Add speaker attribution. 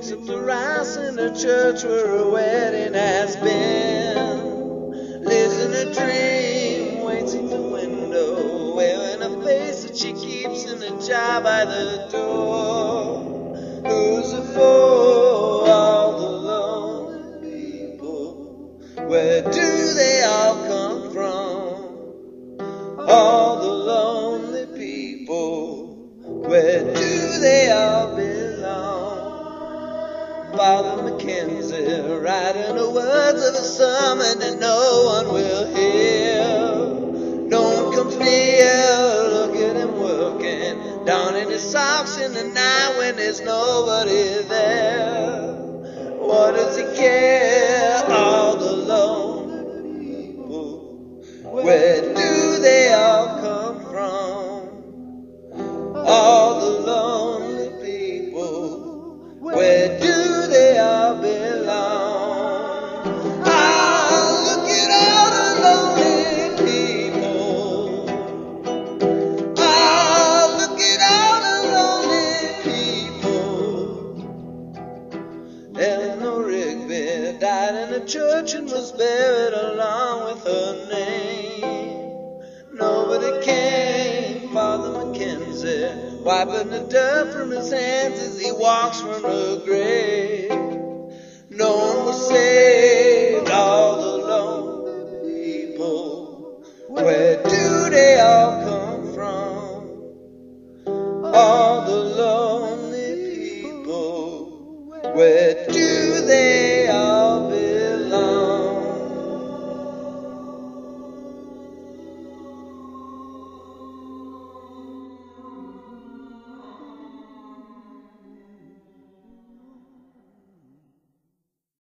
Speaker 1: picks up the rice in the church where a wedding has been. Lives in a dream, waits at the window, wearing a face that she keeps in a jar by the door. Who's it for? All the lonely people. Where do they all come from? All the lonely people. Where do they all McKenzie writing the words of a sermon that no one will hear. Comes near. Look at him working down in his socks in the night when there's nobody there. What does he care? Eleanor Rigby died in a church and was buried along with her name. Nobody came, Father McKenzie, wiping the dirt from his hands as he walks from her grave. No one was saved, all the lonely people. Where do they all come from? All the Where do they